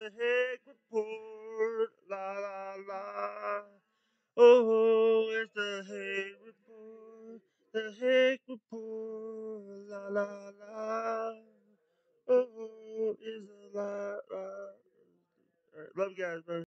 The Report, la la la. Oh, it's the Hake Report, the Hake Report, la la la. Oh, it's the la la. All right, love you guys, bro.